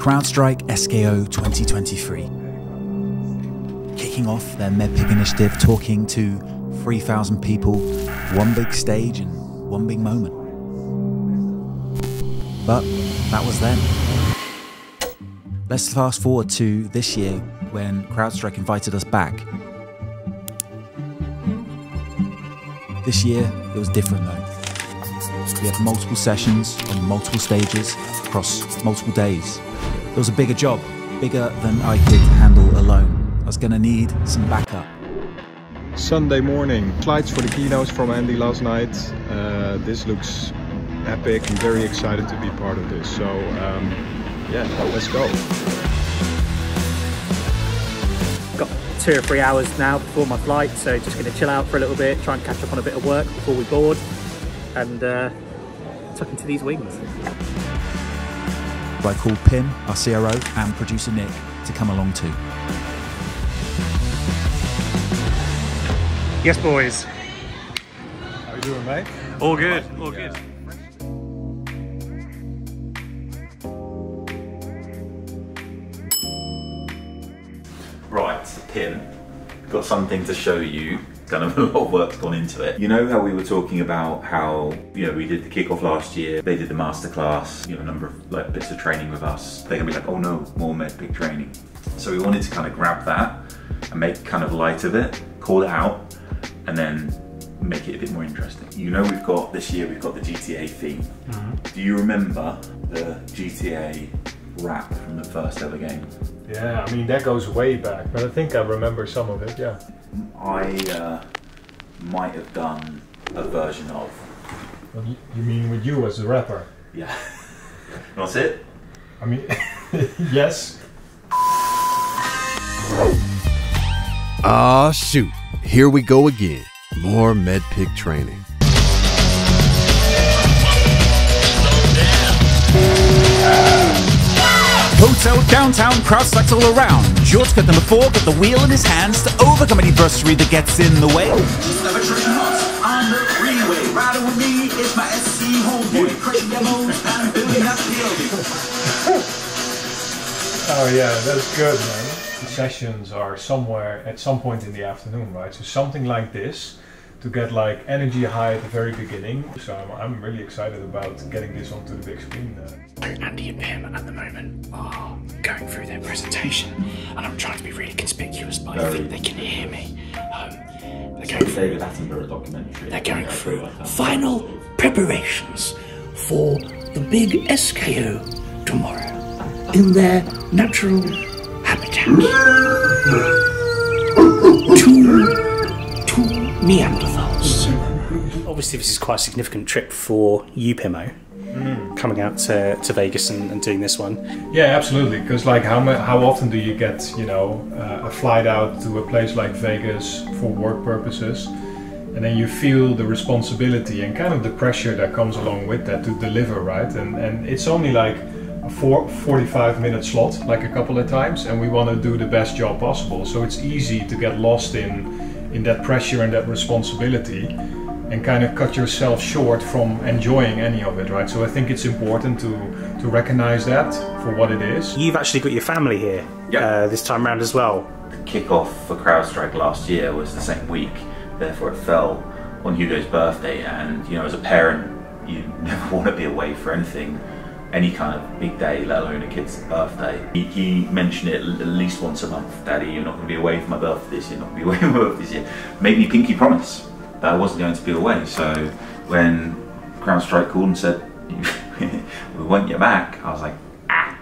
CrowdStrike SKO 2023. Kicking off their MEDDPICC initiative, talking to 3,000 people, one big stage and one big moment. But that was then. Let's fast forward to this year when CrowdStrike invited us back. This year, it was different though. We had multiple sessions on multiple stages across multiple days. It was a bigger job, bigger than I could handle alone. I was going to need some backup. Sunday morning, slides for the keynotes from Andy last night. Uh, this looks epic. I'm very excited to be part of this. So um, yeah, let's go. Got two or three hours now before my flight, so just going to chill out for a little bit, try and catch up on a bit of work before we board, and uh, tuck into these wings. I called Pim, our CRO, and producer Nick to come along too. Yes, boys. How you doing, mate? All good. All good. Right, Pim, got something to show you. Kind of a lot of work's gone into it. You know how we were talking about how you know we did the kickoff last year. They did the masterclass. You know, a number of like bits of training with us. They're gonna be like, oh no, more MEDDPICC training. So we wanted to kind of grab that and make kind of light of it, call it out, and then make it a bit more interesting. You know, we've got this year we've got the GTA theme. Mm-hmm. Do you remember the GTA rap from the first ever game? Yeah, I mean that goes way back, but I think I remember some of it. Yeah. I uh, might have done a version of. Well, you, you mean with you as a rapper? Yeah. That's it? I mean, yes. Ah, shoot. Here we go again. More MEDDPICC training. Hotel downtown, crowd stacks all around. George Kurtz number four, got the wheel in his hands to overcome any adversity that gets in the way. on the freeway. Riding with me is my SE homeboy. Crushing demos and building up buildings. Oh yeah, that's good, man. The sessions are somewhere at some point in the afternoon, right? So something like this to get like energy high at the very beginning. So I'm, I'm really excited about getting this onto the big screen. Uh, Andy and Pim at the moment are going through their presentation, and I'm trying to be really conspicuous, but I think they can hear me. Um, they're going through, David Attenborough documentary. they're going through final preparations for the big SKO tomorrow in their natural habitat. Neanderthals. Obviously, this is quite a significant trip for you, Pimo, coming out to, to Vegas and, and doing this one. Yeah, absolutely. Because like, how how often do you get you know uh, a flight out to a place like Vegas for work purposes, and then you feel the responsibility and kind of the pressure that comes along with that to deliver, right? And and it's only like a four, 45 minute slot, like a couple of times, and we want to do the best job possible. So it's easy to get lost in in that pressure and that responsibility and kind of cut yourself short from enjoying any of it, right? So I think it's important to to recognize that for what it is. You've actually got your family here Yeah. uh, this time round as well. The kickoff for CrowdStrike last year was the same week, therefore it fell on Hugo's birthday. And you know, as a parent, you never want to be away for anything, any kind of big day, let alone a kid's birthday. He, he mentioned it at least once a month. Daddy, you're not going to be away for my birthday this year. Not going to be away for my birthday this year. Made me pinky promise that I wasn't going to be away. So when CrowdStrike called and said, "We want you back," I was like, "Ah."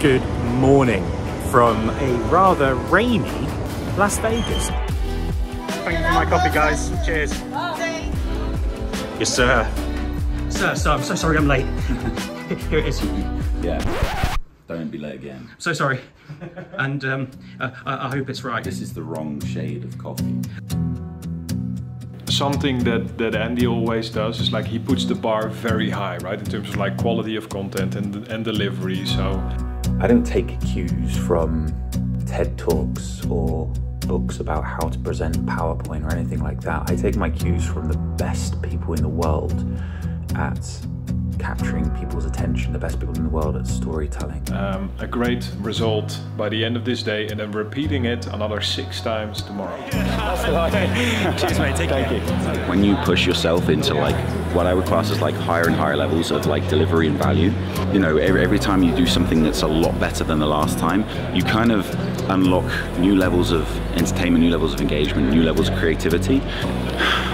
Good morning from a rather rainy Las Vegas. Thank you for my coffee, guys. Cheers. Yes, sir. Sir, sir, I'm so sorry I'm late. Here it is. Yeah. Don't be late again. So sorry. And um, uh, I, I hope it's right. This is the wrong shade of coffee. Something that, that Andy always does is like he puts the bar very high, right, in terms of like quality of content and, and delivery. So I don't take cues from TED Talks or books about how to present PowerPoint or anything like that. I take my cues from the best people in the world at capturing people's attention, the best people in the world at storytelling. Um, a great result by the end of this day, and then repeating it another six times tomorrow. Cheers, mate. Take care. when you push yourself into like what I would class as like higher and higher levels of like delivery and value, you know, every, every time you do something that's a lot better than the last time, you kind of unlock new levels of entertainment, new levels of engagement, new levels of creativity.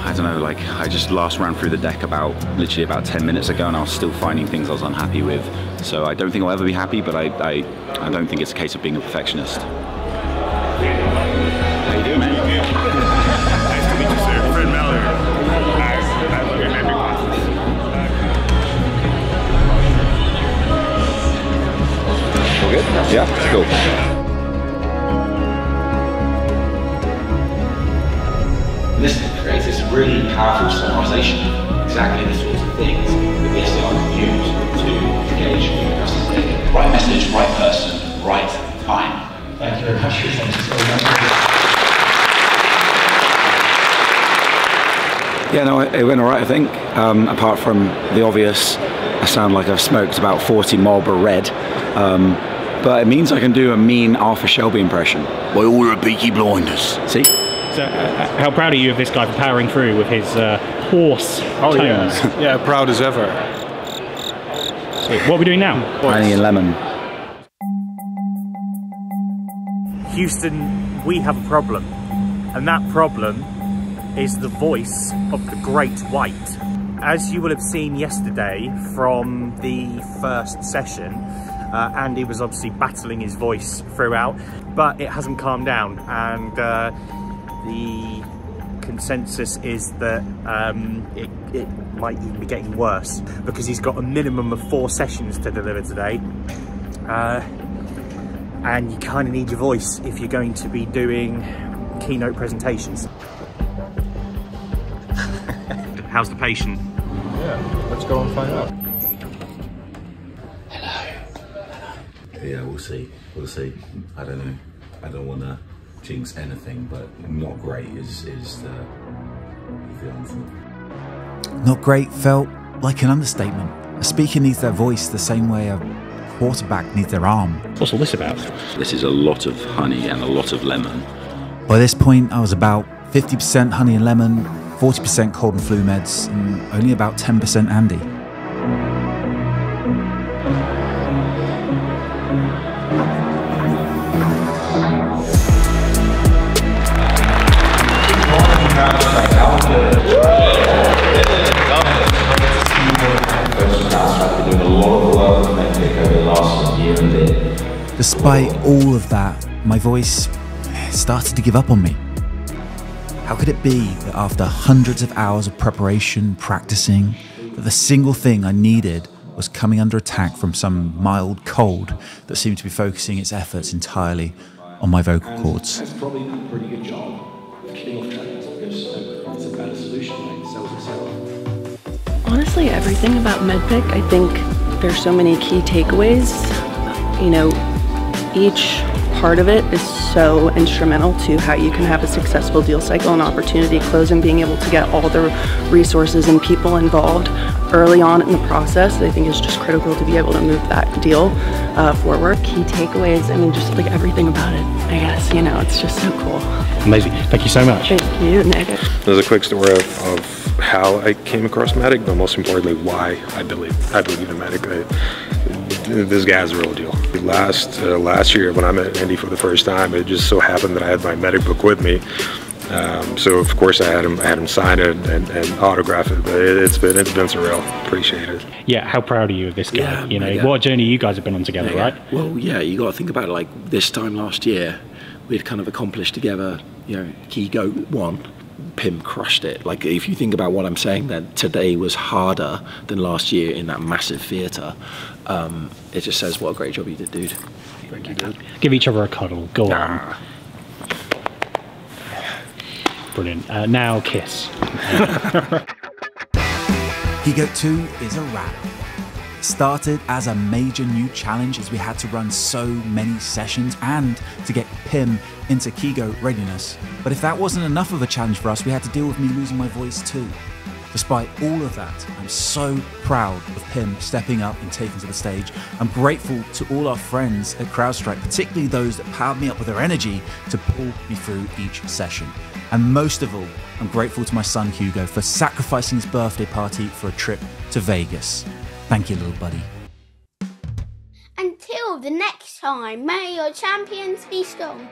I don't know, like I just last ran through the deck about literally about 10 minutes ago and I was still finding things I was unhappy with. So I don't think I'll ever be happy, but I, I, I don't think it's a case of being a perfectionist. How you doing, man? Nice to meet you, sir. Fred Mellor. I, I love your memory classes. All good? Yeah, cool. Really powerful sonorization. Exactly the sorts of things that the SDR can use to engage with the customer. Right message, right person, right time. Thank you very much for your attention. So much. Yeah, no, it went all right, I think. Um, apart from the obvious, I sound like I've smoked about 40 Marlboro Red. Um, but it means I can do a mean Arthur Shelby impression. By all the Peaky Blinders. See? So, uh, how proud are you of this guy for powering through with his uh, hoarse Oh tones? yeah, yeah, proud as ever. Sweet. What are we doing now? Honey and lemon. Houston, we have a problem. And that problem is the voice of the Great White. As you will have seen yesterday from the first session, uh, Andy was obviously battling his voice throughout, but it hasn't calmed down. And uh, the consensus is that um, it, it might even be getting worse because he's got a minimum of four sessions to deliver today. Uh, and you kind of need your voice if you're going to be doing keynote presentations. How's the patient? Yeah, let's go and find out. Yeah, we'll see. We'll see. I don't know. I don't want to jinx anything, but not great is is the, is the answer. Not great felt like an understatement. A speaker needs their voice the same way a quarterback needs their arm. What's all this about? This is a lot of honey and a lot of lemon. By this point, I was about 50% honey and lemon, 40% cold and flu meds, and only about 10% Andy. That, my voice started to give up on me. How could it be that after hundreds of hours of preparation, practicing, that the single thing I needed was coming under attack from some mild cold that seemed to be focusing its efforts entirely on my vocal cords? That's probably a pretty good job of getting off track because it's a solution, like sells itself. Honestly, everything about MEDDPICC, I think there's so many key takeaways. You know, each part of it is so instrumental to how you can have a successful deal cycle and opportunity close and being able to get all the resources and people involved early on in the process. I think is just critical to be able to move that deal uh, forward. Key takeaways, I mean, just like everything about it, I guess, you know, it's just so cool. Amazing. Thank you so much. Thank you, Nick. There's a quick story of, of how I came across MEDDICC, but most importantly, why I believe I believe in MEDDICC. I, this guy's a real deal. Last uh, last year when I met Andy for the first time, it just so happened that I had my MEDDICC book with me. Um, so of course I had him I had him sign it and, and autograph it. But it, it's been it's been surreal. Appreciate it. Yeah, how proud are you of this guy? Yeah, you know, mega. what a journey you guys have been on together, Yeah. right? Well, yeah, you got to think about it like this time last year, we'd kind of accomplished together, you know, KeyGoat one. Pim crushed it. Like, if you think about what I'm saying, that today was harder than last year in that massive theatre, um, it just says what a great job you did, dude. Thank you, dude. Give each other a cuddle. Go on. Brilliant. Uh, now kiss. KeyGoat 2 is a wrap. Started as a major new challenge as we had to run so many sessions and to get Pim into KeyGoat readiness. But if that wasn't enough of a challenge for us, we had to deal with me losing my voice too. Despite all of that, I'm so proud of Pim stepping up and taking to the stage. I'm grateful to all our friends at CrowdStrike, particularly those that powered me up with their energy to pull me through each session. And most of all, I'm grateful to my son Hugo for sacrificing his birthday party for a trip to Vegas. Thank you, little buddy. Until the next time, may your champions be strong.